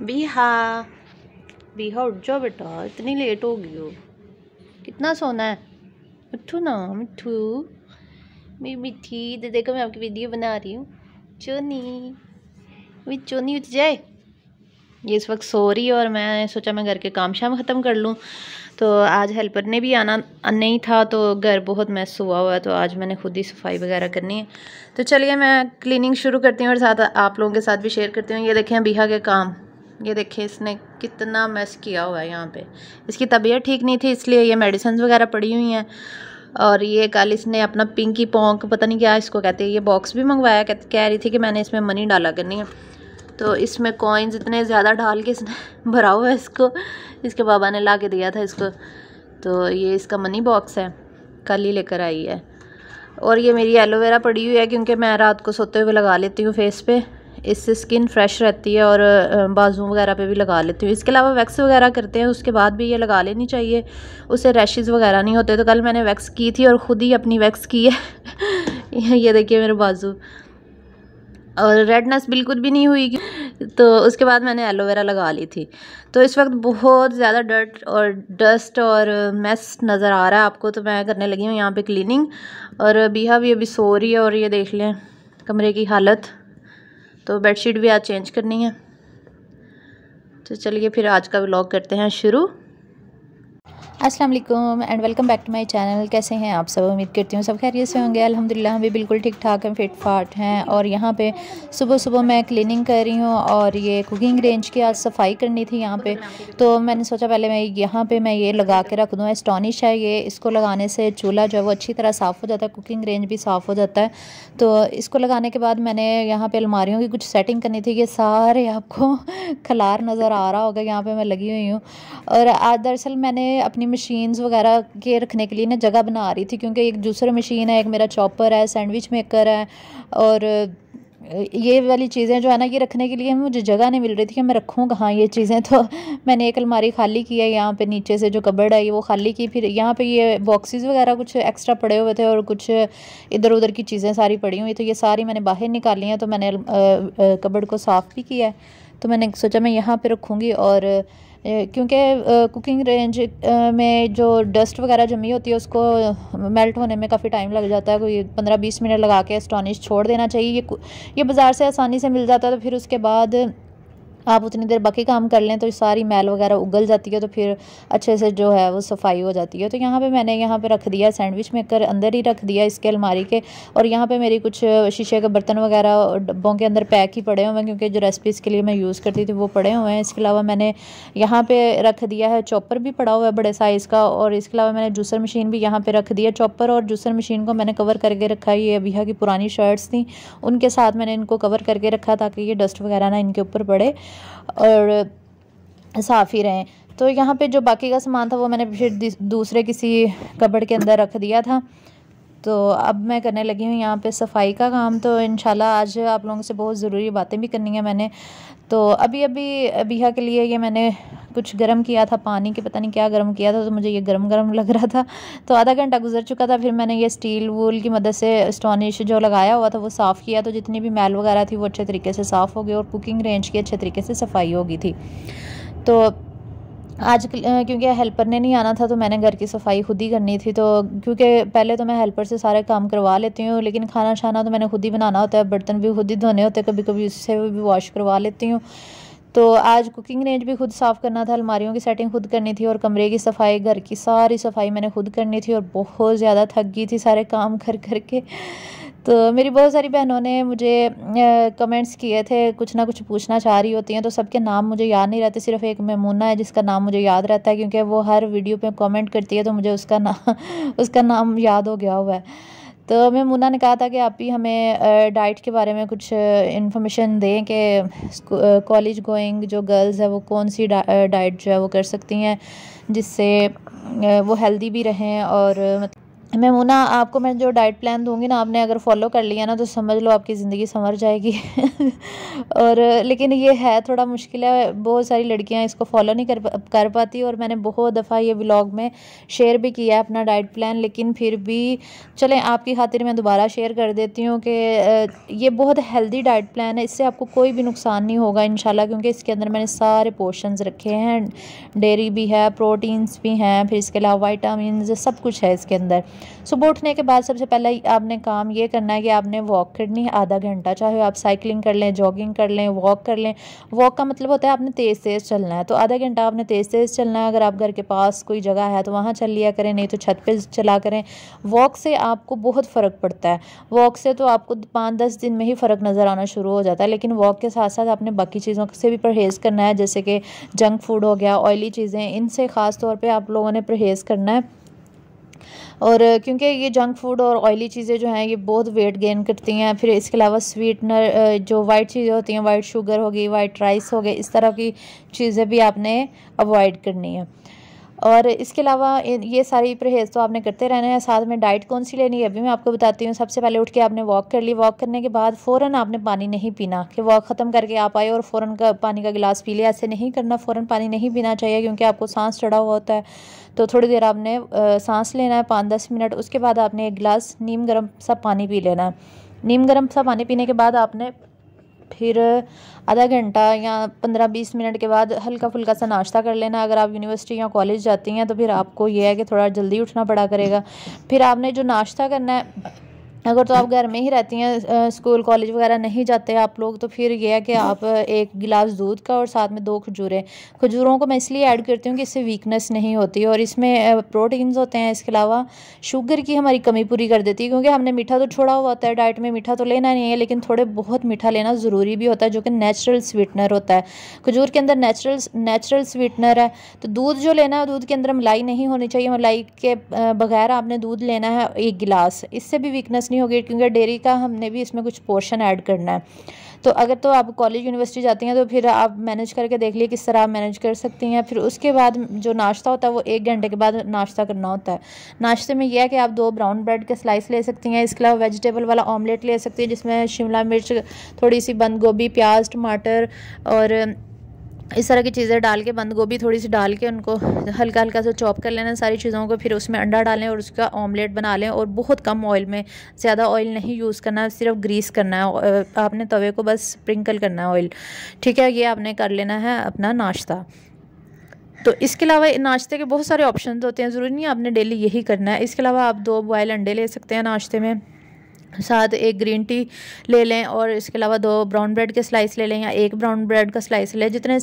बीहा। बीहा, उठ जाओ बेटा, इतनी लेट हो गई हो। कितना सोना है? उठो ना मिठू मेरी मिठी तो देखो मैं आपकी वीडियो बना रही हूँ। चोनी मेरी चोनी उठ जाए। ये इस वक्त सो रही है और मैं सोचा मैं घर के काम शाम ख़त्म कर लूँ। तो आज हेल्पर ने भी आना नहीं था तो घर बहुत मैस हुआ हुआ है तो आज मैंने खुद ही सफ़ाई वगैरह करनी है। तो चलिए मैं क्लीनिंग शुरू करती हूँ और साथ आप लोगों के साथ भी शेयर करती हूँ। ये देखें बिहा के काम। ये देखिए, इसने कितना मैस किया हुआ है यहाँ पे। इसकी तबीयत ठीक नहीं थी, इसलिए ये मेडिसिन वगैरह पड़ी हुई हैं। और ये कल इसने अपना पिंकी पोंक पता नहीं क्या इसको कहते हैं, ये बॉक्स भी मंगवाया, कह रही थी कि मैंने इसमें मनी डाला करनी है तो इसमें कॉइन्स इतने ज़्यादा डाल के इसने भरा हुआ है इसको। इसके बाबा ने ला के दिया था इसको। तो ये इसका मनी बॉक्स है, कल ही लेकर आई है। और ये मेरी एलोवेरा पड़ी हुई है, क्योंकि मैं रात को सोते हुए लगा लेती हूँ फेस पे। इससे स्किन फ्रेश रहती है और बाजू वगैरह पे भी लगा लेती हूँ। इसके अलावा वैक्स वगैरह करते हैं, उसके बाद भी ये लगा लेनी चाहिए। उससे रैशेज़ वगैरह नहीं होते तो कल मैंने वैक्स की थी और ख़ुद ही अपनी वैक्स की है। ये देखिए मेरे बाजू। और रेडनेस बिल्कुल भी नहीं हुई तो उसके बाद मैंने एलोवेरा लगा ली थी। तो इस वक्त बहुत ज़्यादा डर्ट और डस्ट और मेस नज़र आ रहा है आपको तो मैं करने लगी हूँ यहाँ पे क्लीनिंग और बिहा भी अभी सो रही है और ये देख लें, कमरे की हालत। तो बेडशीट भी आज चेंज करनी है। तो चलिए फिर आज का ब्लॉग करते हैं शुरू। अस्सलाम वालेकुम and welcome back to my channel कैसे हैं आप सब? उम्मीद करती हूँ सब खैरियत से होंगे। अल्हम्दुलिल्लाह, हम भी बिल्कुल ठीक ठाक हैं फिट फाट हैं और यहाँ पे सुबह सुबह मैं क्लीनिंग कर रही हूँ और ये कुकिंग रेंज की आज सफ़ाई करनी थी यहाँ पे। तो मैंने सोचा पहले मैं यहाँ पे मैं ये लगा के रख दूँ। एस्टॉनिश है ये। इसको लगाने से चूल्हा जो है वो अच्छी तरह साफ़ हो जाता है कुकिंग रेंज भी साफ़ हो जाता है। तो इसको लगाने के बाद मैंने यहाँ पर अलमारियों की कुछ सेटिंग करनी थी। ये सारे आपको खलार नज़र आ रहा होगा। यहाँ पर मैं लगी हुई हूँ। और आज दरअसल मैंने अपनी मशीन्स वगैरह के रखने के लिए ना जगह बना रही थी, क्योंकि एक दूसरा मशीन है, एक मेरा चॉपर है सैंडविच मेकर है, और ये वाली चीज़ें जो है ना, ये रखने के लिए मुझे जगह नहीं मिल रही थी कि मैं रखूँ कहाँ ये चीज़ें। तो मैंने एक अलमारी खाली की है, यहाँ पे नीचे से जो कबर्ड है, ये वो खाली की। फिर यहाँ पे ये बॉक्सेस वगैरह कुछ एक्स्ट्रा पड़े हुए थे और कुछ इधर उधर की चीज़ें सारी पड़ी हुई तो ये सारी मैंने बाहर निकाली हैं तो मैंने कबर्ड को साफ़ भी किया है। तो मैंने सोचा मैं यहाँ पर रखूँगी और क्योंकि कुकिंग रेंज में जो डस्ट वगैरह जमी होती है, उसको मेल्ट होने में काफ़ी टाइम लग जाता है। कोई पंद्रह बीस मिनट लगा के स्टॉनिश छोड़ देना चाहिए। ये ये बाज़ार से आसानी से मिल जाता है तो फिर उसके बाद आप उतनी देर बाकी काम कर लें तो सारी मैल वगैरह उगल जाती है तो फिर अच्छे से जो है वो सफ़ाई हो जाती है। तो यहाँ पे मैंने यहाँ पे रख दिया सैंडविच मेकर अंदर ही रख दिया इसके अलमारी के, और यहाँ पे मेरी कुछ शीशे के बर्तन वगैरह डब्बों के अंदर पैक ही पड़े हुए हैं, क्योंकि जो रेसिपीज़ के लिए मैं यूज़ करती थी वो पड़े हुए हैं। इसके अलावा मैंने यहाँ पर रख दिया है चॉपर भी पड़ा हुआ है बड़े साइज़ का, और इसके अलावा मैंने जूसर मशीन भी यहाँ पर रख दिया। चॉपर और जूसर मशीन को मैंने कवर करके रखा ये अभिया की पुरानी शर्ट्स थी, उनके साथ मैंने इनको कवर करके रखा ताकि ये डस्ट वगैरह ना इनके ऊपर पड़े। और साफ़ ही रहें। तो यहाँ पे जो बाकी का सामान था, वो मैंने फिर दूसरे किसी कबड़ के अंदर रख दिया था। तो अब मैं करने लगी हूँ यहाँ पे सफ़ाई का काम तो इन आज आप लोगों से बहुत ज़रूरी बातें भी करनी है मैंने। तो अभी अभी अबिहा के लिए ये मैंने कुछ गर्म किया था, पानी के पता नहीं क्या गर्म किया था तो मुझे ये गर्म गर्म लग रहा था। तो आधा घंटा गुजर चुका था, फिर मैंने ये स्टील वूल की मदद से स्टॉनिश जो लगाया हुआ था, वो साफ़ किया तो जितनी भी मैल वगैरह थी वो अच्छे तरीके से साफ़ हो गई और कुकिंग रेंज की अच्छे तरीके से सफ़ाई हो गई थी। तो आज क्योंकि हेल्पर ने नहीं आना था तो मैंने घर की सफ़ाई खुद ही करनी थी। तो क्योंकि पहले तो मैं हेल्पर से सारे काम करवा लेती हूँ, लेकिन खाना छाना तो मैंने खुद ही बनाना होता है, बर्तन भी खुद ही धोने होते हैं कभी कभी उससे भी वॉश करवा लेती हूँ। तो आज कुकिंग रेंज भी खुद साफ़ करना था, अलमारियों की सेटिंग खुद करनी थी, और कमरे की सफ़ाई, घर की सारी सफ़ाई मैंने खुद करनी थी, और बहुत ज़्यादा थक गई थी सारे काम कर करके तो मेरी बहुत सारी बहनों ने मुझे कमेंट्स किए थे, कुछ ना कुछ पूछना चाह रही होती हैं तो सबके नाम मुझे याद नहीं रहते, सिर्फ़ एक मेमूना है जिसका नाम मुझे याद रहता है, क्योंकि वो हर वीडियो पे कमेंट करती है तो मुझे उसका नाम उसका नाम याद हो गया हुआ है। तो मैं मुन्ना ने कहा था कि आप ही हमें डाइट के बारे में कुछ इन्फॉर्मेशन दें कि कॉलेज गोइंग जो गर्ल्स है, वो कौन सी डाइट जो है वो कर सकती हैं, जिससे वो हेल्दी भी रहें और मैं मुना आपको मैं जो डाइट प्लान दूँगी ना, आपने अगर फॉलो कर लिया ना तो समझ लो आपकी ज़िंदगी संवर जाएगी। और, लेकिन ये है, थोड़ा मुश्किल है, बहुत सारी लड़कियाँ इसको फॉलो नहीं कर कर पाती, और मैंने बहुत दफ़ा ये ब्लॉग में शेयर भी किया है अपना डाइट प्लान लेकिन फिर भी, चलें, आपकी खातिर मैं दोबारा शेयर कर देती हूँ कि ये बहुत हेल्दी डाइट प्लान है, इससे आपको कोई भी नुकसान नहीं होगा इन क्योंकि इसके अंदर मैंने सारे पोर्शन रखे हैं डेयरी भी है प्रोटीन्स भी हैं, फिर इसके अलावा वाइटामिन सब कुछ है इसके अंदर। सुबह उठने के बाद सबसे पहले आपने काम ये करना है कि आपने वॉक करनी है आधा घंटा, चाहे आप साइकिलिंग कर लें जॉगिंग कर लें वॉक कर लें। वॉक का मतलब होता है आपने तेज़ तेज़ चलना है तो आधा घंटा आपने तेज़ तेज़ चलना है। अगर आप घर के पास कोई जगह है तो वहाँ चल लिया करें, नहीं तो छत पर चला करें। वॉक से आपको बहुत फ़र्क पड़ता है। वॉक से तो आपको पाँच दस दिन में ही फ़र्क नज़र आना शुरू हो जाता है, लेकिन वॉक के साथ साथ आपने बाकी चीज़ों से भी परहेज़ करना है, जैसे कि जंक फ़ूड हो गया ऑयली चीज़ें, इनसे ख़ास तौर पर आप लोगों ने परहेज़ करना है। और क्योंकि ये जंक फ़ूड और ऑयली चीज़ें जो हैं, ये बहुत वेट गेन करती हैं। फिर इसके अलावा स्वीटनर जो वाइट चीज़ें होती हैं वाइट शुगर होगी वाइट राइस हो गए इस तरह की चीज़ें भी आपने अवॉइड करनी है। और इसके अलावा ये सारी परहेज़ तो आपने करते रहना है। साथ में डाइट कौन सी लेनी है अभी मैं आपको बताती हूँ। सबसे पहले उठ के आपने वॉक कर ली। वॉक करने के बाद फ़ौर आपने पानी नहीं पीना, कि वॉक ख़त्म करके आप आए और फ़ौरन का पानी का गिलास पी लिया। ऐसे नहीं करना फ़ौर पानी नहीं पीना चाहिए, क्योंकि आपको सांस चढ़ा हुआ होता है। तो थोड़ी देर आपने सांस लेना है, पाँच दस मिनट। उसके बाद आपने एक गिलास नीम गर्म सा पानी पी लेना है। नीम गर्म सा पानी पीने के बाद आपने फिर आधा घंटा या पंद्रह बीस मिनट के बाद हल्का फुल्का सा नाश्ता कर लेना। अगर आप यूनिवर्सिटी या कॉलेज जाती हैं तो फिर आपको यह है कि थोड़ा जल्दी उठना पड़ा करेगा। फिर आपने जो नाश्ता करना है अगर तो आप घर में ही रहती हैं स्कूल कॉलेज वगैरह नहीं जाते आप लोग तो फिर ये है कि आप एक गिलास दूध का और साथ में दो खजूरें। खजूरों को मैं इसलिए ऐड करती हूँ कि इससे वीकनेस नहीं होती और इसमें प्रोटीन्स होते हैं, इसके अलावा शुगर की हमारी कमी पूरी कर देती है, क्योंकि हमने मीठा तो छोड़ा हुआ होता है डाइट में मीठा तो लेना नहीं है, लेकिन थोड़े बहुत मीठा लेना ज़रूरी भी होता है, जो कि नेचुरल स्वीटनर होता है। खजूर के अंदर नेचुरल नेचुरल स्वीटनर है तो दूध जो लेना है, दूध के अंदर मलाई नहीं होनी चाहिए, मलाई के बगैर आपने दूध लेना है एक गिलास। इससे भी वीकनेस नहीं होगी, क्योंकि डेयरी का हमने भी इसमें कुछ पोर्शन ऐड करना है। तो अगर तो आप कॉलेज यूनिवर्सिटी जाती हैं तो फिर आप मैनेज करके देख लिए किस तरह आप मैनेज कर सकती हैं। फिर उसके बाद जो नाश्ता होता है, वो एक घंटे के बाद नाश्ता करना होता है। नाश्ते में यह है कि आप दो ब्राउन ब्रेड के स्लाइस ले सकती हैं, इसके अलावा वेजिटेबल वाला ऑमलेट ले सकती हैं, जिसमें शिमला मिर्च थोड़ी सी बंद गोभी, प्याज, टमाटर और इस तरह की चीज़ें डाल के, बंद गोभी थोड़ी सी डाल के उनको हल्का हल्का सा चॉप कर लेना सारी चीज़ों को, फिर उसमें अंडा डालें और उसका ऑमलेट बना लें और बहुत कम ऑयल में, ज़्यादा ऑयल नहीं यूज़ करना, सिर्फ़ ग्रीस करना है आपने तवे को बस स्प्रिंकल करना है ऑयल ठीक है, ये आपने कर लेना है अपना नाश्ता। तो इसके अलावा नाश्ते के बहुत सारे ऑप्शन होते हैं, ज़रूरी नहीं आपने डेली यही करना है। इसके अलावा आप दो बॉयल अंडे ले सकते हैं नाश्ते में। साथ एक ग्रीन टी ले लें और इसके अलावा दो ब्राउन ब्रेड के स्लाइस ले लें या एक ब्राउन ब्रेड का स्लाइस लें जितने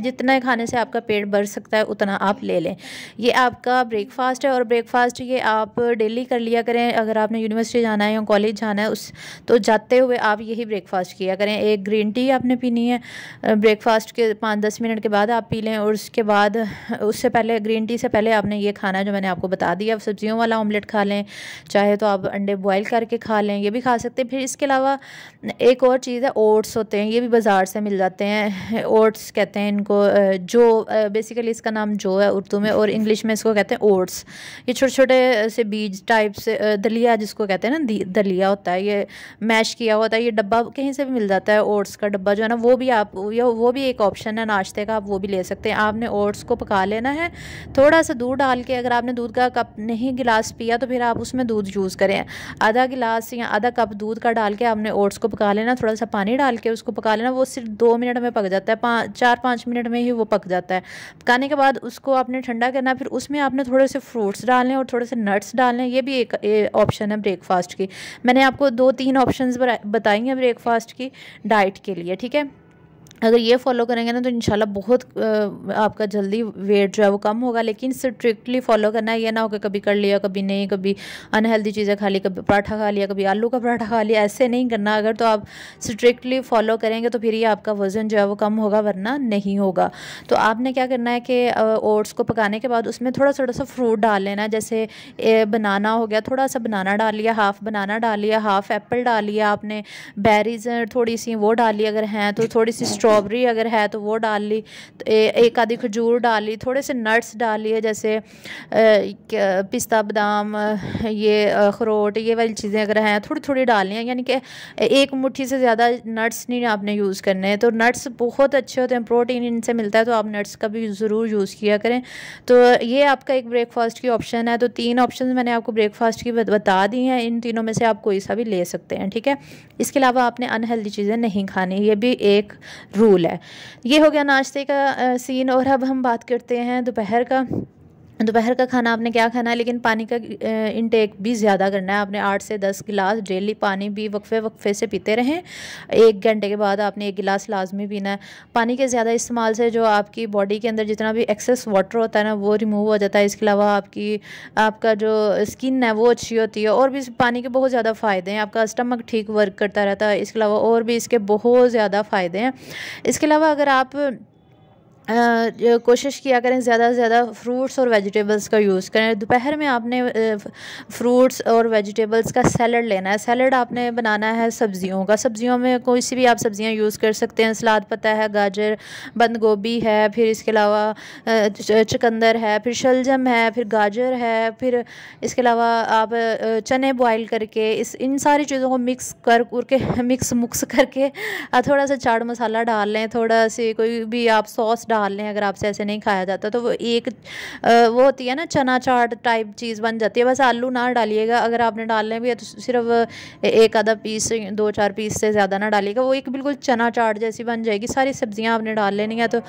जितने खाने से आपका पेट भर सकता है, उतना आप ले लें। ये आपका ब्रेकफास्ट है और ब्रेकफास्ट ये आप डेली कर लिया करें। अगर आपने यूनिवर्सिटी जाना है या कॉलेज जाना है, उस तो जाते हुए आप यही ब्रेकफास्ट किया करें। एक ग्रीन टी आपने पीनी है ब्रेकफास्ट के पाँच दस मिनट के बाद आप पी लें और उसके बाद, उससे पहले ग्रीन टी से पहले आपने ये खाना जो मैंने आपको बता दिया, सब्जियों वाला ऑमलेट खा लें। चाहे तो आप अंडे बॉयल करके खा लें ये भी खा सकते हैं। फिर इसके अलावा एक और चीज़ है, ओट्स होते हैं, ये भी बाज़ार से मिल जाते हैं। ओट्स कहते हैं इनको जो बेसिकली इसका नाम जो है उर्दू में और इंग्लिश में इसको कहते हैं ओट्स। ये छोटे छोटे से बीज टाइप से दलिया जिसको कहते हैं ना दलिया होता है, ये मैश किया होता है, ये डब्बा कहीं से भी मिल जाता है, ओट्स का डब्बा जो है ना, वो भी आप वो भी एक ऑप्शन है, नाश्ते का आप वो भी ले सकते हैं। आपने ओट्स को पका लेना है, थोड़ा सा दूध डाल के अगर आपने दूध का कप नहीं गिलास पिया तो फिर आप उसमें दूध यूज़ करें। आधा गिलास या आधा कप दूध का डाल के आपने ओट्स को पका लेना, थोड़ा सा पानी डाल के उसको पका लेना, वो सिर्फ़ दो मिनट में पक जाता है पाँच चार पाँच मिनट में ही वो पक जाता है। पकाने के बाद उसको आपने ठंडा करना, फिर उसमें आपने थोड़े से फ्रूट्स डालने और थोड़े से नट्स डालने, ये भी एक ऑप्शन है ब्रेकफास्ट की। मैंने आपको दो तीन ऑप्शन बताई हैं ब्रेकफास्ट की, डाइट के लिए, ठीक है? अगर ये फॉलो करेंगे ना तो इंशाल्लाह बहुत आपका जल्दी वेट जो है वो कम होगा। लेकिन स्ट्रिक्टली फॉलो करना है ये ना हो कि कभी कर लिया कभी नहीं कभी अनहेल्दी चीज़ें खा ली कभी पराठा खा लिया कभी आलू का पराठा खा लिया ऐसे नहीं करना। अगर तो आप स्ट्रिक्टली फॉलो करेंगे तो फिर ये आपका वज़न जो है वो कम होगा वरना नहीं होगा। तो आपने क्या करना है कि ओट्स को पकाने के बाद उसमें थोड़ा थोड़ा सा फ्रूट डाल लेना। जैसे बनाना हो गया थोड़ा सा बनाना डाल लिया हाफ़ बनाना डाल लिया हाफ़ एप्पल डाल लिया आपने। बेरीज थोड़ी सी वो डाल अगर हैं तो थोड़ी सी स्ट्रॉबेरी अगर है तो वो डाल ली तो ए, एक आधी खजूर डाल ली थोड़े से नट्स डाल लिए जैसे पिस्ता बादाम ये अखरोट ये वाली चीज़ें अगर हैं थोड़ी थोड़ी डालनी है यानी कि एक मुट्ठी से ज़्यादा नट्स नहीं आपने यूज़ करने हैं। तो नट्स बहुत अच्छे होते हैं प्रोटीन इनसे मिलता है तो आप नट्स का भी ज़रूर यूज़ किया करें। तो ये आपका एक ब्रेकफास्ट की ऑप्शन है तो तीन ऑप्शन मैंने आपको ब्रेकफास्ट की बता दी हैं इन तीनों में से आप कोई सा भी ले सकते हैं ठीक है? इसके अलावा आपने अनहेल्दी चीज़ें नहीं खानी ये भी एक रूल है। ये हो गया नाश्ते का सीन और अब हम बात करते हैं दोपहर का। दोपहर का खाना आपने क्या खाना है? लेकिन पानी का इनटेक भी ज़्यादा करना है। आपने आठ से दस गिलास डेली पानी भी वक्फे वक्फे से पीते रहें। एक घंटे के बाद आपने एक गिलास लाजमी पीना है। पानी के ज़्यादा इस्तेमाल से जो आपकी बॉडी के अंदर जितना भी एक्सेस वाटर होता है ना, वो रिमूव हो जाता है। इसके अलावा आपकी, आपका जो स्किन है, वो अच्छी होती है। और भी पानी के बहुत ज़्यादा फ़ायदे हैं। आपका स्टमक ठीक वर्क करता रहता है। इसके अलावा और भी इसके बहुत ज़्यादा फ़ायदे हैं। इसके अलावा अगर आप कोशिश किया करें ज़्यादा से ज़्यादा फ्रूट्स और वेजिटेबल्स का यूज़ करें। दोपहर में आपने फ्रूट्स और वेजिटेबल्स का सैलड लेना है। सैलड आपने बनाना है सब्जियों का। सब्जियों में कोई सी भी आप सब्ज़ियाँ यूज़ कर सकते हैं। सलाद पत्ता है, गाजर बंद गोभी है, फिर इसके अलावा चकंदर है, फिर शलजम है, फिर गाजर है, फिर इसके अलावा आप चने बॉयल करके इस, इन सारी चीज़ों को मिक्स कर के मिक्स मुक्स करके थोड़ा सा चाट मसाला डाल लें। थोड़ा सी कोई भी आप सॉस डाल लें, अगर आपसे ऐसे नहीं खाया जाता तो वो एक वो होती है ना चना चाट टाइप चीज़ बन जाती है। बस आलू ना डालिएगा, अगर आपने डालने भी है तो सिर्फ़ एक आधा पीस दो चार पीस से ज़्यादा ना डालिएगा, वो एक बिल्कुल चना चाट जैसी बन जाएगी। सारी सब्ज़ियाँ आपने डाल लेनी है तो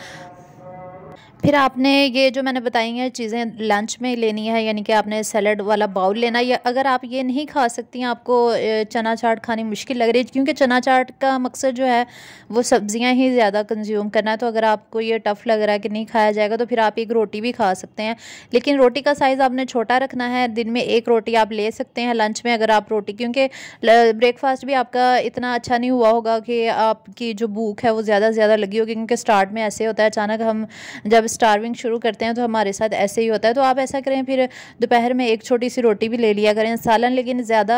फिर आपने ये जो मैंने बताई हैं चीज़ें लंच में लेनी है, यानी कि आपने सैलड वाला बाउल लेना, या अगर आप ये नहीं खा सकती हैं आपको चना चाट खानी मुश्किल लग रही है, क्योंकि चना चाट का मकसद जो है, वो सब्ज़ियाँ ही ज़्यादा कंज्यूम करना है। तो अगर आपको ये टफ़ लग रहा है कि नहीं खाया जाएगा तो फिर आप एक रोटी भी खा सकते हैं। लेकिन रोटी का साइज़ आपने छोटा रखना है, दिन में एक रोटी आप ले सकते हैं लंच में अगर आप रोटी, क्योंकि ब्रेकफास्ट भी आपका इतना अच्छा नहीं हुआ होगा कि आपकी जो भूख है, वो ज़्यादा से ज़्यादा लगी होगी, क्योंकि स्टार्ट में ऐसे होता है, अचानक हम स्टार्विंग शुरू करते हैं तो हमारे साथ ऐसे ही होता है। तो आप ऐसा करें, फिर दोपहर में एक छोटी सी रोटी भी ले लिया करें। सालन लेकिन ज़्यादा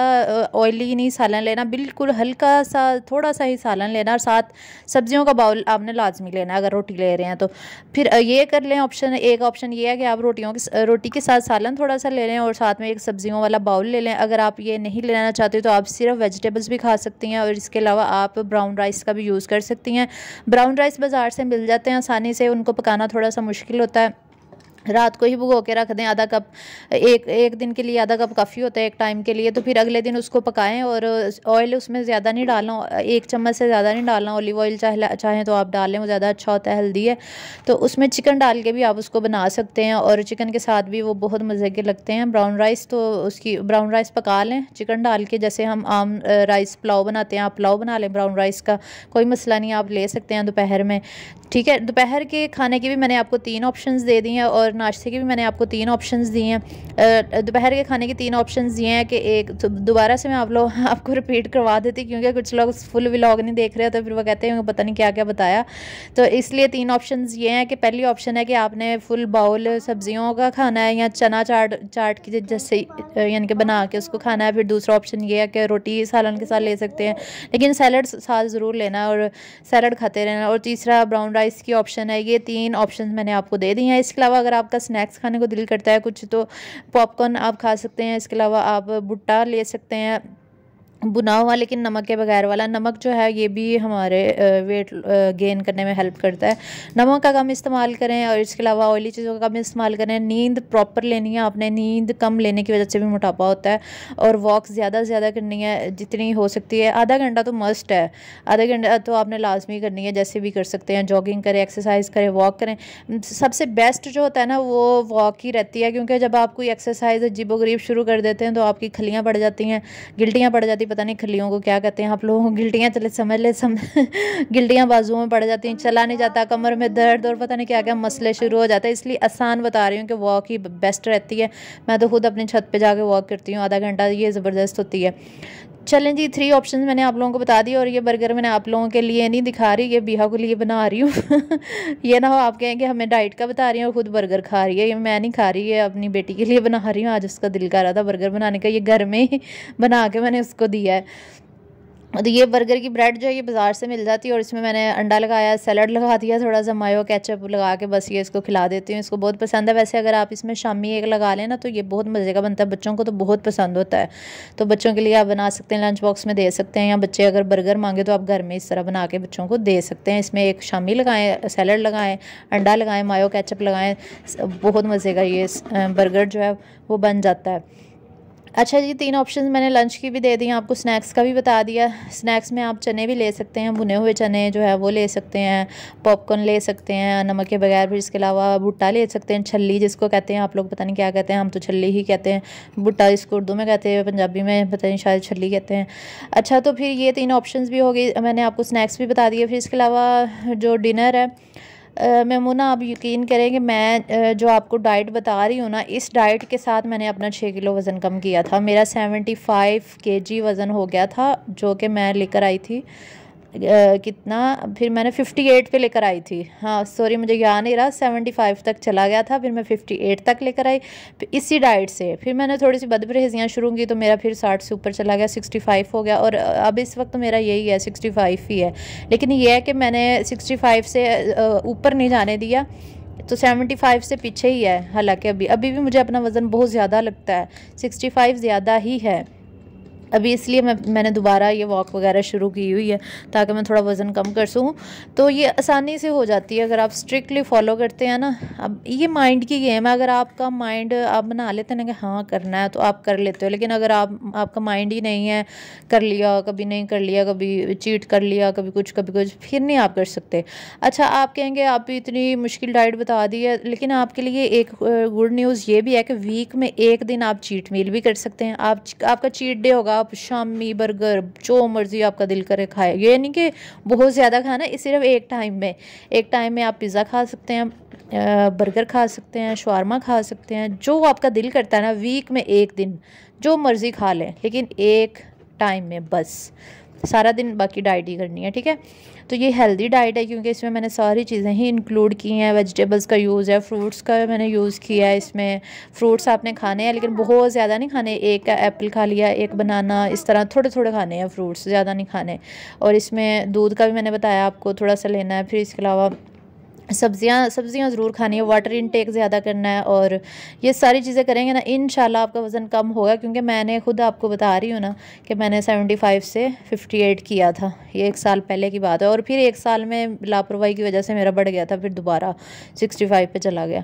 ऑयली नहीं सालन लेना, बिल्कुल हल्का सा, थोड़ा सा ही सालन लेना और साथ सब्जियों का बाउल आपने लाजमी लेना अगर रोटी ले रहे हैं तो। फिर ये कर लें ऑप्शन एक ऑप्शन ये है कि आप रोटियों के रोटी के साथ सालन थोड़ा सा ले लें और साथ में एक सब्जियों वाला बाउल ले लें। अगर आप ये नहीं लेना चाहते तो आप सिर्फ़ वेजिटेबल्स भी खा सकती हैं और इसके अलावा आप ब्राउन राइस का भी यूज़ कर सकती हैं। ब्राउन राइस बाज़ार से मिल जाते हैं आसानी से, उनको पकाना थोड़ा सा मुश्किल होता है। रात को ही भुगो के रख दें, आधा कप, एक एक दिन के लिए आधा कप काफ़ी होता है एक टाइम के लिए तो फिर अगले दिन उसको पकाएँ और ऑयल उसमें ज़्यादा नहीं डालना, एक चम्मच से ज़्यादा नहीं डालना ऑलिव ऑयल चाहे, चाहें तो आप डालें, वो ज़्यादा अच्छा होता है हेल्दी है। तो उसमें चिकन डाल के भी आप उसको बना सकते हैं और चिकन के साथ भी वो बहुत मज़े के लगते हैं। ब्राउन राइस तो उसकी ब्राउन राइस पका लें चिकन डाल के जैसे हम आम राइस पुलाव बनाते हैं, आप पुलाव बना लें ब्राउन राइस का, कोई मसला नहीं, आप ले सकते हैं दोपहर में। ठीक है, दोपहर के खाने की भी मैंने आपको तीन ऑप्शन दे दी हैं और नाश्ते की भी मैंने आपको तीन ऑप्शंस दिए हैं। दोपहर के खाने के तीन ऑप्शंस दिए हैं कि एक तो दोबारा से मैं आप लोग, आपको रिपीट करवा देती क्योंकि कुछ लोग फुल व्लॉग नहीं देख रहे तो फिर वो कहते हैं पता नहीं क्या क्या बताया। तो इसलिए तीन ऑप्शन ये हैं कि पहली ऑप्शन है कि आपने फुल बाउल सब्जियों का खाना है या चना चाट चाट की जैसे यानी कि बना के उसको खाना है। फिर दूसरा ऑप्शन ये है कि रोटी सालन के साथ ले सकते हैं। लेकिन सैलड साथ ज़रूर लेना और सैलड खाते रहना। और तीसरा ब्राउन राइस की ऑप्शन है, ये तीन ऑप्शन मैंने आपको दे दी हैं। इसके अलावा अगर आपका स्नैक्स खाने को दिल करता है, कुछ तो पॉपकॉर्न आप खा सकते हैं, इसके अलावा आप भुट्टा ले सकते हैं। बुना हुआ, लेकिन नमक के बगैर वाला। नमक जो है, ये भी हमारे वेट गेन करने में हेल्प करता है। नमक का कम इस्तेमाल करें और इसके अलावा ऑयली चीज़ों का कम इस्तेमाल करें। नींद प्रॉपर लेनी है। आपने नींद कम लेने की वजह से भी मोटापा होता है और वॉक ज़्यादा से ज़्यादा करनी है, जितनी हो सकती है। आधा घंटा तो मस्ट है। आधा घंटा तो आपने लाजमी करनी है, जैसे भी कर सकते हैं। जॉगिंग करें एक्सरसाइज करें वॉक करें। सबसे बेस्ट जो होता है ना, वो वॉक ही रहती है। क्योंकि जब आप कोई एक्सरसाइज अजीबो शुरू कर देते हैं तो आपकी खलियाँ पड़ जाती हैं, गिल्टियाँ पड़ जाती पता नहीं खलियों को क्या कहते हैं, आप लोगों को गिल्टियाँ चले समझ ले सम, गिल्टियाँ बाजुओं में पड़ जाती हैं, चला नहीं जाता, कमर में दर्द और पता नहीं क्या क्या मसले शुरू हो जाते हैं, इसलिए आसान बता रही हूँ कि वॉक ही बेस्ट रहती है। मैं तो खुद अपनी छत पर जाके वॉक करती हूँ, आधा घंटा ये ज़बरदस्त होती है। चलें जी थ्री ऑप्शन मैंने आप लोगों को बता दिया और ये बर्गर मैंने आप लोगों के लिए नहीं दिखा रही, ये बिहा के लिए बना रही हूँ। ये ना हो आप कहें कि हमें डाइट का बता रही हूँ और खुद बर्गर खा रही है, ये मैं नहीं खा रही है अपनी बेटी के लिए बना रही हूँ, आज उसका दिल कर रहा था बर्गर बनाने का, ये घर में ही बना के मैंने उसको दिया है। तो ये बर्गर की ब्रेड जो है ये बाज़ार से मिल जाती है और इसमें मैंने अंडा लगाया सैलड लगा दिया, थोड़ा सा मायो केचप लगा के बस ये इसको खिला देती हूँ। इसको बहुत पसंद है। वैसे अगर आप इसमें शामी एक लगा लें ना तो ये बहुत मज़े का बनता है। बच्चों को तो बहुत पसंद होता है। तो बच्चों के लिए आप बना सकते हैं लंच बॉक्स में दे सकते हैं या बच्चे अगर बर्गर मांगे तो आप घर में इस तरह बना के बच्चों को दे सकते हैं। इसमें एक शामी लगाएँ सैलड लगाएँ, अंडा लगाएँ मायो कैचअप लगाएँ बहुत मज़े का ये बर्गर जो है वो बन जाता है। अच्छा जी, तीन ऑप्शन मैंने लंच की भी दे दी, आपको स्नैक्स का भी बता दिया। स्नैक्स में आप चने भी ले सकते हैं, भुने हुए चने जो है वो ले सकते हैं पॉपकॉर्न ले सकते हैं, नमक के बगैर फिर इसके अलावा भुट्टा ले सकते हैं, छल्ली जिसको कहते हैं, आप लोग पता नहीं क्या कहते हैं, हम तो छल्ली ही कहते हैं, भुट्टा इसको उर्दू में कहते हैं, पंजाबी में पता नहीं, शायद छल्ली कहते हैं। अच्छा तो फिर ये तीन ऑप्शन भी हो गई, मैंने आपको स्नैक्स भी बता दिए, फिर इसके अलावा जो डिनर है मेमूना आप यकीन करें कि मैं जो आपको डाइट बता रही हूँ ना, इस डाइट के साथ मैंने अपना छः किलो वज़न कम किया था। मेरा सेवेंटी फाइव के जी वज़न हो गया था, जो कि मैं लेकर आई थी। कितना? फिर मैंने 58 पे लेकर आई थी। हाँ सॉरी मुझे याद नहीं रहा। 75 तक चला गया था, फिर मैं 58 तक लेकर आई। इसी डाइट से, फिर मैंने थोड़ी सी बदपरहेजियाँ शुरू की तो मेरा फिर 60 से ऊपर चला गया 65 हो गया। और अब इस वक्त तो मेरा यही है 65 ही है। लेकिन ये है कि मैंने 65 से ऊपर नहीं जाने दिया। तो 75 से पीछे ही है, हालाँकि अभी अभी भी मुझे अपना वज़न बहुत ज़्यादा लगता है। 65 ज़्यादा ही है। अभी इसलिए मैं, मैंने दोबारा ये वॉक वगैरह शुरू की हुई है ताकि मैं थोड़ा वज़न कम कर सकूँ। तो ये आसानी से हो जाती है, अगर आप स्ट्रिक्टली फॉलो करते हैं ना, अब ये माइंड की गेम है। अगर आपका माइंड आप बना लेते हैं ना कि हाँ करना है तो आप कर लेते हो। लेकिन अगर आप, आपका माइंड ही नहीं है, कर लिया, कभी नहीं कर लिया, कभी चीट कर लिया, कभी कुछ कभी कुछ, फिर नहीं आप कर सकते। अच्छा आप कहेंगे, आप इतनी मुश्किल डाइट बता दी है, लेकिन आपके लिए एक गुड न्यूज़ ये भी है कि वीक में एक दिन आप चीट मील भी कर सकते हैं। आप, आपका चीट डे होगा आप शामी, बर्गर, जो मर्ज़ी आपका दिल करे खाए। ये नहीं कि बहुत ज़्यादा खाना है, सिर्फ़ एक टाइम में। एक टाइम में आप पिज़्ज़ा खा सकते हैं बर्गर खा सकते हैं शवारमा खा सकते हैं, जो आपका दिल करता है ना वीक में एक दिन, जो मर्ज़ी खा लें, लेकिन एक टाइम में बस। सारा दिन बाकी डाइट ही करनी है, ठीक है? तो ये हेल्दी डाइट है क्योंकि इसमें मैंने सारी चीज़ें ही इंक्लूड की हैं वेजिटेबल्स का यूज़ है फ्रूट्स का मैंने यूज़ किया है इसमें। फ्रूट्स आपने खाने हैं, लेकिन बहुत ज़्यादा नहीं खाने। एक एप्पल खा लिया, एक बनाना इस तरह थोड़े थोड़े खाने हैं फ्रूट्स ज़्यादा नहीं खाने। और इसमें दूध का भी मैंने बताया आपको, थोड़ा सा लेना है, फिर इसके अलावा सब्ज़ियाँ सब्ज़ियाँ ज़रूर खानी है वाटर इनटेक ज़्यादा करना है और ये सारी चीज़ें करेंगे ना इन आपका वज़न कम होगा क्योंकि मैंने खुद आपको बता रही हूँ ना कि मैंने 75 से 58 किया था। ये एक साल पहले की बात है और फिर एक साल में लापरवाही की वजह से मेरा बढ़ गया था, फिर दोबारा 65 पे चला गया।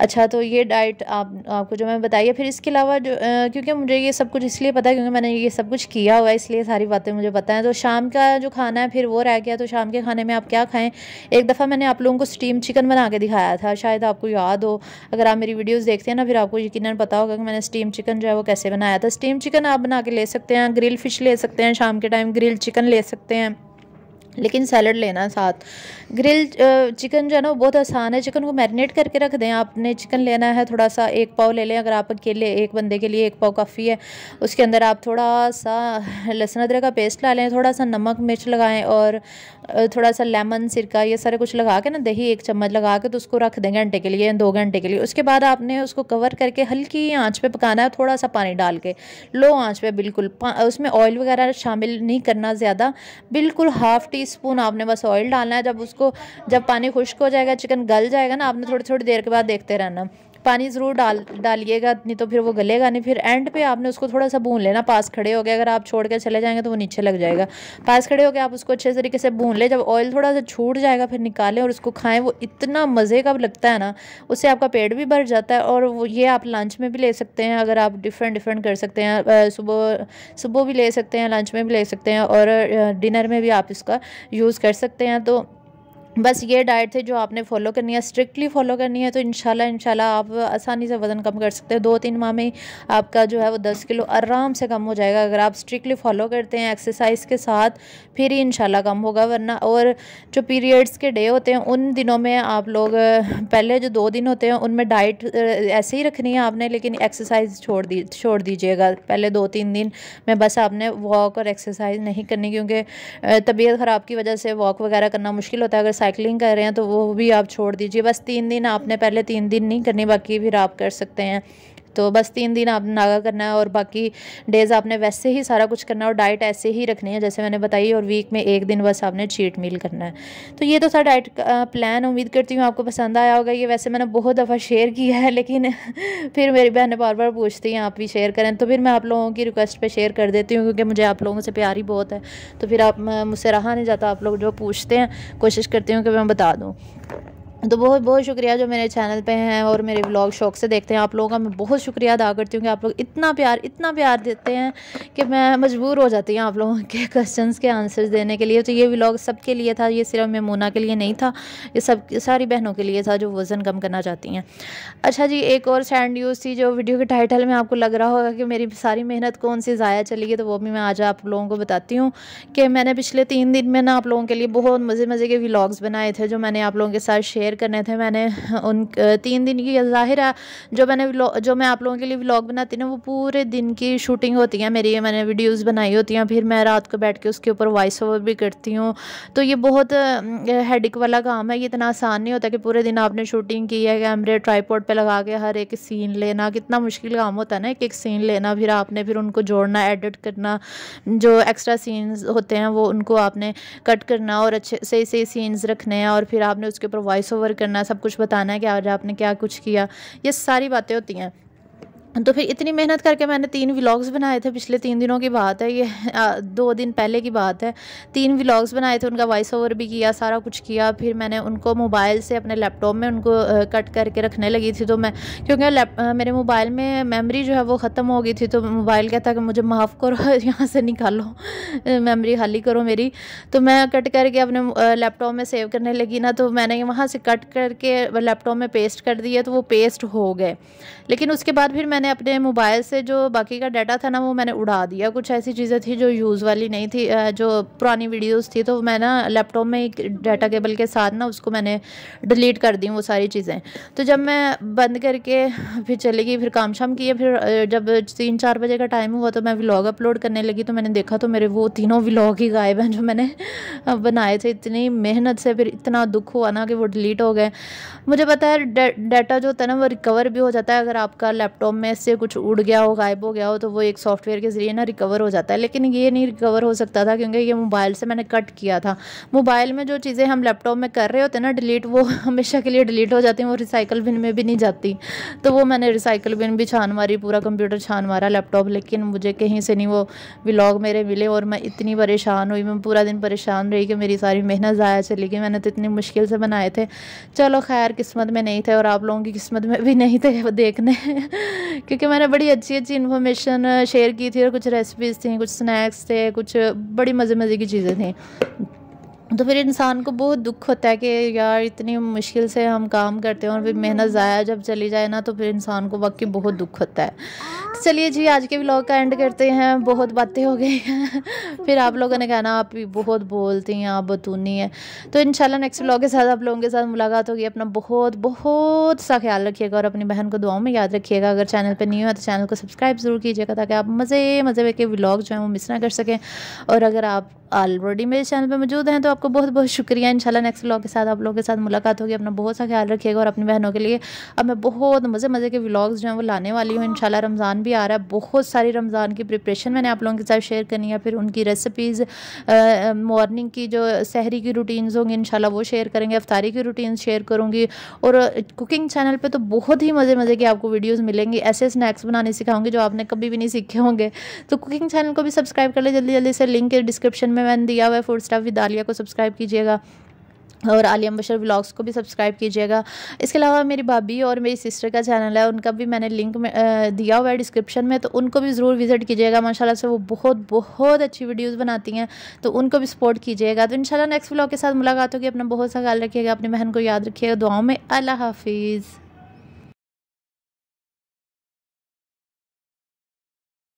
अच्छा तो ये डाइट आप, आपको जो मैं बताइए फिर इसके अलावा जो क्योंकि मुझे ये सब कुछ इसलिए पता है, क्योंकि मैंने ये सब कुछ किया हुआ है, इसलिए सारी बातें मुझे पता है। तो शाम का जो खाना है, फिर वो रह गया तो शाम के खाने में आप क्या खाएँ? एक दफ़ा मैंने आप लोगों को स्टीम चिकन बना के दिखाया था, शायद आपको याद हो। अगर आप मेरी वीडियोज़ देखते हैं ना, फिर आपको यकीन पता होगा कि मैंने स्टीम चिकन जो है, वो कैसे बनाया था। स्टीम चिकन आप बना के ले सकते हैं ग्रिल फ़िश ले सकते हैं, शाम के टाइम ग्रिल चिकन ले सकते हैं। लेकिन सैलड लेना साथ। ग्रिल चिकन जो है ना, वो बहुत आसान है। चिकन को मैरिनेट करके रख दें। आपने चिकन लेना है, थोड़ा सा एक पाव ले लें। अगर आप अकेले, एक बंदे के लिए एक पाव काफ़ी है, उसके अंदर आप थोड़ा सा लहसुन अदरक का पेस्ट ला लें थोड़ा सा नमक, मिर्च लगाएँ और थोड़ा सा लेमन, सिरका, ये सारे कुछ लगा के ना, दही एक चम्मच लगा के तो उसको रख दें घंटे के लिए, दो घंटे के लिए। उसके बाद आपने उसको कवर करके हल्की आँच पर पकाना है, थोड़ा सा पानी डाल के। लो आँच पर बिल्कुल। उसमें ऑयल वगैरह शामिल नहीं करना ज़्यादा। बिल्कुल हाफ़ टी स्पून आपने बस ऑयल डालना है। जब उसको, जब पानी खुश्क हो जाएगा चिकन गल जाएगा ना, आपने थोड़ी थोड़ी देर के बाद देखते रहना। पानी ज़रूर डाल, डालिएगा, नहीं तो फिर वो गलेगा नहीं। फिर एंड पे आपने उसको थोड़ा सा भून लेना। पास खड़े हो गए, अगर आप छोड़ के चले जाएँगे तो वो नीचे लग जाएगा। पास खड़े हो गए, आप उसको अच्छे तरीके से भून लें। जब ऑयल थोड़ा सा छूट जाएगा, फिर निकालें और उसको खाएँ। वो इतना मज़े का लगता है ना, उससे आपका पेट भी भर जाता है और वो, ये आप लंच में भी ले सकते हैं। अगर आप डिफरेंट डिफरेंट कर सकते हैं सुबह सुबह भी ले सकते हैं लंच में भी ले सकते हैं और डिनर में भी आप इसका यूज़ कर सकते हैं। तो बस ये डाइट थे जो आपने फॉलो करनी है स्ट्रिक्टली फॉलो करनी है तो इंशाल्लाह इंशाल्लाह आप आसानी से वज़न कम कर सकते हैं। दो तीन माह में आपका जो है वो दस किलो आराम से कम हो जाएगा। अगर आप स्ट्रिक्टली फॉलो करते हैं एक्सरसाइज के साथ, फिर ही इंशाल्लाह कम होगा, वरना और जो पीरियड्स के डे होते हैं, उन दिनों में आप लोग, पहले जो दो दिन होते हैं, उनमें डाइट ऐसे ही रखनी है आपने, लेकिन एक्सरसाइज छोड़ दी, छोड़ दीजिएगा। पहले दो तीन दिन में बस आपने वॉक और एक्सरसाइज नहीं करनी, क्योंकि तबीयत ख़राब की वजह से वॉक वगैरह करना मुश्किल होता है। अगर साइकिलिंग कर रहे हैं तो वो भी आप छोड़ दीजिए। बस तीन दिन आपने पहले तीन दिन नहीं करनी, बाकी फिर आप कर सकते हैं। तो बस तीन दिन आपने नागा करना है और बाकी डेज़ आपने वैसे ही सारा कुछ करना है और डाइट ऐसे ही रखनी है, जैसे मैंने बताई और वीक में एक दिन बस आपने चीट मील करना है। तो ये तो था डाइट का प्लान उम्मीद करती हूँ आपको पसंद आया होगा। ये वैसे मैंने बहुत दफ़ा शेयर किया है, लेकिन फिर मेरी बहनें बार बार पूछती हैं, आप भी शेयर करें। तो फिर मैं आप लोगों की रिक्वेस्ट पर शेयर कर देती हूँ, क्योंकि मुझे आप लोगों से प्यार ही बहुत है। तो फिर आप मुझसे रहा नहीं जाता, आप लोग जो पूछते हैं, कोशिश करती हूँ कि मैं बता दूँ। तो बहुत बहुत शुक्रिया जो मेरे चैनल पे हैं और मेरे व्लॉग शौक से देखते हैं आप लोगों का। मैं बहुत शुक्रिया अदा करती हूँ कि आप लोग इतना प्यार इतना प्यार देते हैं कि मैं मजबूर हो जाती हूँ आप लोगों के क्वेश्चंस के आंसर्स देने के लिए। तो ये व्लॉग सबके लिए था, ये सिर्फ़ मेमोना के लिए नहीं था, ये सब सारी बहनों के लिए था जो वज़न कम करना चाहती हैं। अच्छा जी, एक और सैंड न्यूज़ थी जो वीडियो के टाइटल में आपको लग रहा होगा कि मेरी सारी मेहनत कौन सी ज़ाया चली गई तो वो भी मैं आज आप लोगों को बताती हूँ कि मैंने पिछले तीन दिन में ना आप लोगों के लिए बहुत मज़े मज़े के व्लॉग्स बनाए थे, जो मैंने आप लोगों के साथ शेयर करने थे मैंने, उन तीन दिन की ज़ाहिर है, जो मैंने जो मैं आप लोगों के लिए व्लॉग बनाती ना, वो पूरे दिन की शूटिंग होती है मेरी, मैंने वीडियोज़ बनाई होती हैं, फिर मैं रात को बैठ के उसके ऊपर वॉइस ओवर भी करती हूँ। तो ये बहुत हेडिक वाला काम है, ये इतना आसान नहीं होता कि पूरे दिन आपने शूटिंग की है कैमरे ट्राईपोर्ट पर लगा के हर एक सीन लेना, कितना मुश्किल काम होता है ना, एक एक सीन लेना, फिर आपने फिर उनको जोड़ना एडिट करना, जो एक्स्ट्रा सीन्स होते हैं, वो उनको आपने कट करना और अच्छे, सही सही सीन्स रखने हैं और फिर आपने उसके ऊपर वॉइस ओवर करना, सब कुछ बताना है कि आज आपने क्या कुछ किया। ये सारी बातें होती हैं। तो फिर इतनी मेहनत करके मैंने तीन व्लॉग्स बनाए थे, पिछले तीन दिनों की बात है, ये दो दिन पहले की बात है। तीन व्लॉग्स बनाए थे, उनका वॉइस ओवर भी किया, सारा कुछ किया, फिर मैंने उनको मोबाइल से अपने लैपटॉप में उनको कट करके रखने लगी थी तो मैं, क्योंकि मेरे मोबाइल में मेमोरी जो है वो ख़त्म हो गई थी तो मोबाइल कहता कि मुझे माफ़ करो, यहाँ से निकालो मेमरी खाली करो मेरी। तो मैं कट करके अपने लैपटॉप में सेव करने लगी ना तो मैंने वहाँ से कट करके लैपटॉप में पेस्ट कर दिया तो वो पेस्ट हो गए। लेकिन उसके बाद फिर मैंने अपने मोबाइल से जो बाकी का डाटा था ना, वो मैंने उड़ा दिया। कुछ ऐसी चीज़ें थी जो यूज़ वाली नहीं थी जो पुरानी वीडियोस थी तो मैं ना लैपटॉप में एक डाटा केबल के साथ ना उसको मैंने डिलीट कर दी वो सारी चीज़ें। तो जब मैं बंद करके फिर चली गई, फिर काम शाम किए, फिर जब तीन चार बजे का टाइम हुआ तो मैं व्लॉग अपलोड करने लगी तो मैंने देखा तो मेरे वो तीनों व्लॉग ही गायब हैं जो मैंने बनाए थे। इतनी मेहनत से फिर इतना दुख हुआ ना कि वो डिलीट हो गए। मुझे पता है डाटा जो होता है ना, वो रिकवर भी हो जाता है अगर आपका लैपटॉप में से कुछ उड़ गया हो, गायब हो गया हो तो वो एक सॉफ्टवेयर के ज़रिए ना रिकवर हो जाता है। लेकिन ये नहीं रिकवर हो सकता था क्योंकि ये मोबाइल से मैंने कट किया था। मोबाइल में जो चीज़ें हम लैपटॉप में कर रहे होते हैं ना डिलीट वो हमेशा के लिए डिलीट हो जाती हैं, वो रिसाइकल बिन में भी नहीं जाती। तो वो मैंने रिसाइकल बिन भी छान मारी, पूरा कंप्यूटर छान मारा लैपटॉप लेकिन मुझे कहीं से नहीं वो व्लॉग मेरे मिले और मैं इतनी परेशान हुई, मैं पूरा दिन परेशान रही कि मेरी सारी मेहनत ज़ाया चली गई, मैंने तो इतनी मुश्किल से बनाए थे। चलो खैर, किस्मत में नहीं थे और आप लोगों की किस्मत में भी नहीं थे देखने। क्योंकि मैंने बड़ी अच्छी अच्छी इन्फॉर्मेशन शेयर की थी और कुछ रेसिपीज़ थी, कुछ स्नैक्स थे, कुछ बड़ी मज़े मज़े की चीज़ें थी। तो फिर इंसान को बहुत दुख होता है कि यार, इतनी मुश्किल से हम काम करते हैं और फिर मेहनत ज़ाया जब चली जाए ना तो फिर इंसान को वाकई बहुत दुख होता है। तो चलिए जी, आज के ब्लॉग का एंड करते हैं। बहुत बातें हो गई हैं। फिर आप लोगों ने कहना आप बहुत बोलती हैं, आप बतूनी हैं। तो इंशाल्लाह नेक्स्ट ब्लॉग के साथ आप लोगों के साथ मुलाकात होगी। अपना बहुत बहुत सा ख्याल रखिएगा और अपनी बहन को दुआओं में याद रखिएगा। अगर चैनल पर नहीं हुआ तो चैनल को सब्सक्राइब ज़रूर कीजिएगा ताकि आप मज़े मज़े के ब्लॉग जो हैं, वो मिस ना कर सकें। और अगर आप ऑलरेडी मेरे चैनल पर मौजूद हैं तो आपको बहुत बहुत शुक्रिया। इंशाल्लाह नेक्स्ट व्लॉग के साथ आप लोगों के साथ मुलाकात होगी। अपना बहुत सा ख्याल रखिएगा और अपनी बहनों के लिए अब मैं बहुत मज़े मज़े के व्लॉग्स जो हैं वो लाने वाली हूँ। इंशाल्लाह रमज़ान भी आ रहा है। बहुत सारी रमज़ान की प्रिपरेशन मैंने आप लोगों के साथ शेयर करनी है। फिर उनकी रेसिपीज़ मॉर्निंग की जो सहरी की रूटीन्स होंगी, इंशाल्लाह वो शेयर करेंगे, अफ्तारी की रूटीन शेयर करूँगी। और कुकिंग चैनल पर तो बहुत ही मज़े मज़े की आपको वीडियोज़ मिलेंगी। ऐसे स्नैक्स बनाने सिखाऊँगी जो आपने कभी भी नहीं सीखे होंगे। तो कुकिंग चैनल को भी सब्सक्राइब कर ले। जल्दी जल्दी से लिंक डिस्क्रिप्शन में मैंने दिया हुआ है फ़ूड स्टाफ विद आलिया को सब्सक्राइब कीजिएगा और आलियम बशर व्लॉग्स को भी सब्सक्राइब कीजिएगा। इसके अलावा मेरी भाभी और मेरी सिस्टर का चैनल है, उनका भी मैंने लिंक में दिया हुआ है डिस्क्रिप्शन में तो उनको भी ज़रूर विज़िट कीजिएगा। माशाल्लाह से वो बहुत बहुत अच्छी वीडियोस बनाती हैं तो उनको भी सपोर्ट कीजिएगा। तो इंशाल्लाह नेक्स्ट व्लॉग के साथ मुलाकात होगी। अपना बहुत सा ख्याल रखिएगा, अपनी बहन को याद रखिएगा। दुआओं में अल्लाह हाफिज़।